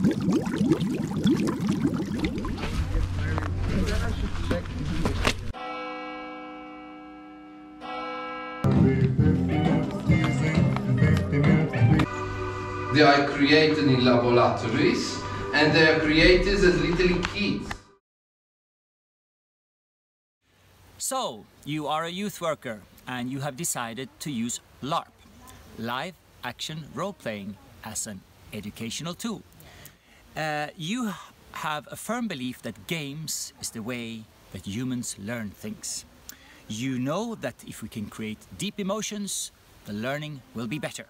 They are created in laboratories and they are created as little kids. So, you are a youth worker and you have decided to use LARP, live action role playing, as an educational tool. Uh, you have a firm belief that games is the way that humans learn things. You know that if we can create deep emotions, the learning will be better.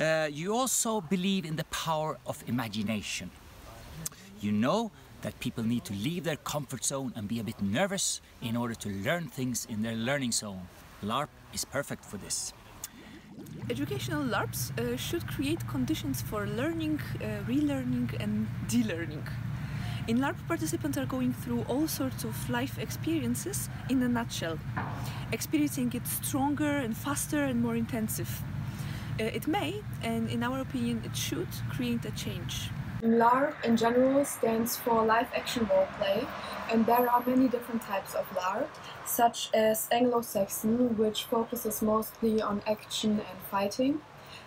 Uh, you also believe in the power of imagination. You know that people need to leave their comfort zone and be a bit nervous in order to learn things in their learning zone. LARP is perfect for this. Educational LARPs uh, should create conditions for learning, uh, relearning, and de-learning. In LARP, participants are going through all sorts of life experiences in a nutshell, experiencing it stronger and faster and more intensive. Uh, it may, and in our opinion, it should create a change. LARP in general stands for live action roleplay, and there are many different types of LARP, such as Anglo Saxon, which focuses mostly on action and fighting,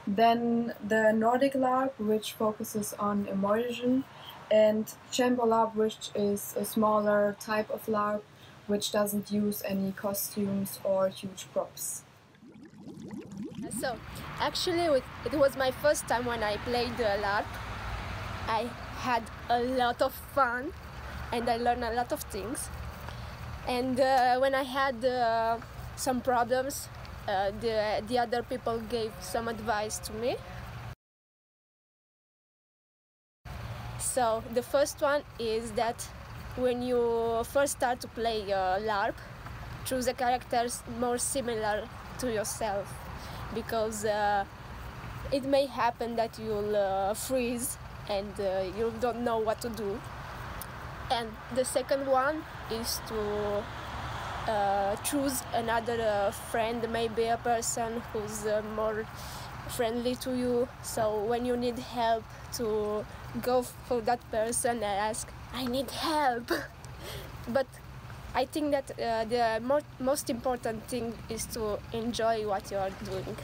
then the Nordic LARP, which focuses on immersion, and Chamber LARP, which is a smaller type of LARP which doesn't use any costumes or huge props. So, actually, it was my first time when I played the LARP. I had a lot of fun and I learned a lot of things. And uh, when I had uh, some problems, uh, the, the other people gave some advice to me. So, the first one is that when you first start to play LARP, choose a character more similar to yourself because uh, it may happen that you'll uh, freeze and uh, you don't know what to do. And the second one is to uh, choose another uh, friend, maybe a person who's uh, more friendly to you. So when you need help, to go for that person and ask, "I need help." but I think that uh, the mo most important thing is to enjoy what you are doing.